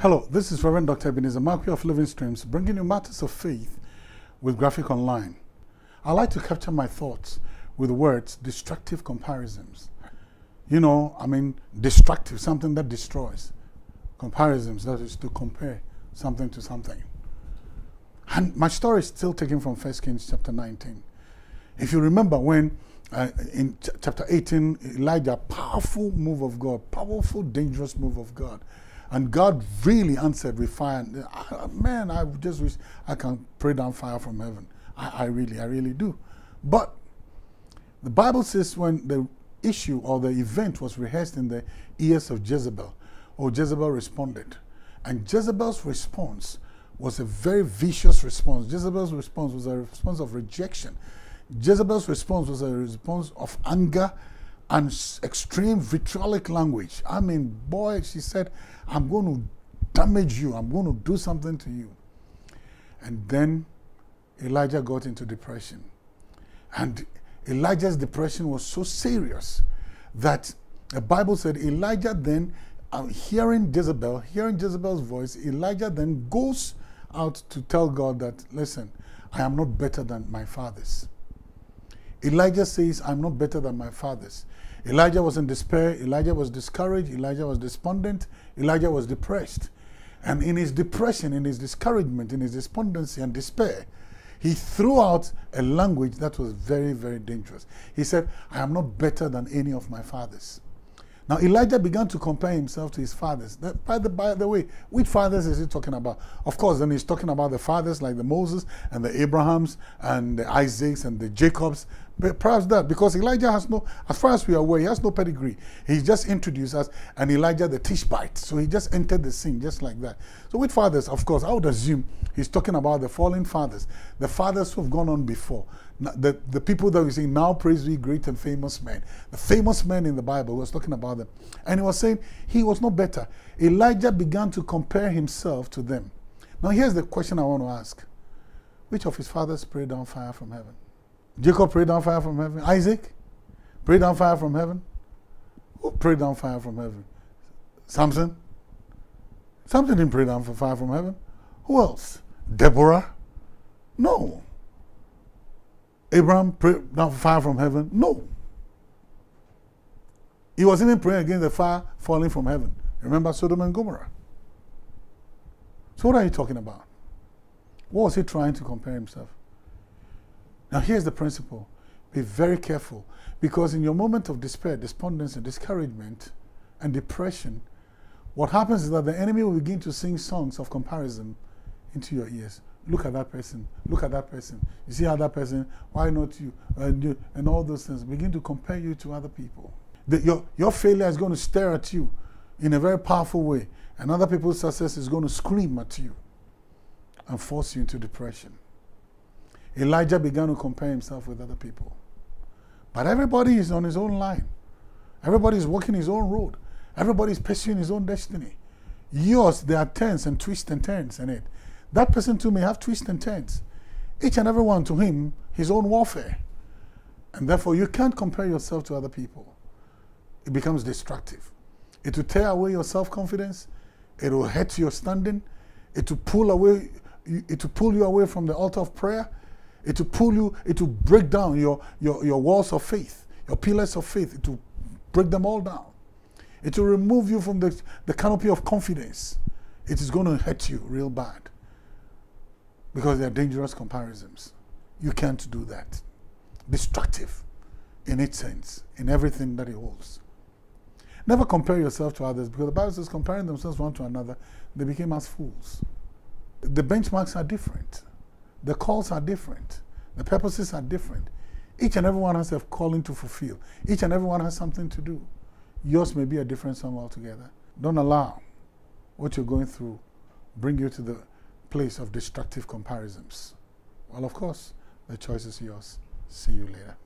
Hello, this is Reverend Dr. Ebenezer Markwei of Living Streams, bringing you matters of faith with Graphic Online. I like to capture my thoughts with words destructive comparisons. You know, I mean, destructive, something that destroys. Comparisons, that is to compare something to something. And my story is still taken from 1 Kings chapter 19. If you remember when uh, in ch chapter 18, Elijah, powerful move of God, powerful, dangerous move of God. And God really answered with fire. Man, I just wish I can pray down fire from heaven. I, I really, I really do. But the Bible says when the issue or the event was rehearsed in the ears of Jezebel, or Jezebel responded. And Jezebel's response was a very vicious response. Jezebel's response was a response of rejection. Jezebel's response was a response of anger and extreme vitriolic language. I mean, boy, she said, I'm going to damage you. I'm going to do something to you. And then Elijah got into depression. And Elijah's depression was so serious that the Bible said Elijah then, uh, hearing Jezebel, hearing Jezebel's voice, Elijah then goes out to tell God that, listen, I am not better than my fathers. Elijah says, I'm not better than my fathers. Elijah was in despair. Elijah was discouraged. Elijah was despondent. Elijah was depressed. And in his depression, in his discouragement, in his despondency and despair, he threw out a language that was very, very dangerous. He said, I am not better than any of my fathers. Now, Elijah began to compare himself to his fathers. That, by, the, by the way, which fathers is he talking about? Of course, then he's talking about the fathers like the Moses and the Abrahams and the Isaacs and the Jacobs. Perhaps that, because Elijah has no, as far as we are aware, he has no pedigree. He's just introduced as an Elijah the Tishbite. So he just entered the scene just like that. So with fathers, of course, I would assume he's talking about the fallen fathers, the fathers who have gone on before the, the people that we see now praise be great and famous men. The famous men in the Bible was talking about them. And he was saying he was no better. Elijah began to compare himself to them. Now here's the question I want to ask. Which of his fathers prayed down fire from heaven? Jacob prayed down fire from heaven. Isaac prayed down fire from heaven. Oh, Who prayed down fire from heaven? Samson? Samson didn't pray down for fire from heaven. Who else? Deborah? No. Abraham prayed down for fire from heaven? No. He was even praying against the fire falling from heaven. Remember Sodom and Gomorrah? So, what are you talking about? What was he trying to compare himself? Now, here's the principle be very careful because in your moment of despair, despondency, discouragement, and depression, what happens is that the enemy will begin to sing songs of comparison into your ears. Look at that person. Look at that person. You see how that person, why not you? And, you, and all those things. Begin to compare you to other people. The, your, your failure is going to stare at you in a very powerful way. And other people's success is going to scream at you and force you into depression. Elijah began to compare himself with other people. But everybody is on his own line. Everybody is walking his own road. Everybody is pursuing his own destiny. Yours, there are turns and twists and turns in it. That person too may have twists and turns. Each and every one to him, his own warfare. And therefore, you can't compare yourself to other people. It becomes destructive. It will tear away your self-confidence. It will hurt your standing. It will pull away. It will pull you away from the altar of prayer. It will pull you. It will break down your your your walls of faith, your pillars of faith. It will break them all down. It will remove you from the the canopy of confidence. It is going to hurt you real bad because they are dangerous comparisons. You can't do that. Destructive in its sense, in everything that it holds. Never compare yourself to others because the Bible says comparing themselves one to another, they became as fools. The benchmarks are different. The calls are different. The purposes are different. Each and everyone has a calling to fulfill. Each and everyone has something to do. Yours may be a different song altogether. Don't allow what you're going through bring you to the place of destructive comparisons? Well, of course, the choice is yours. See you later.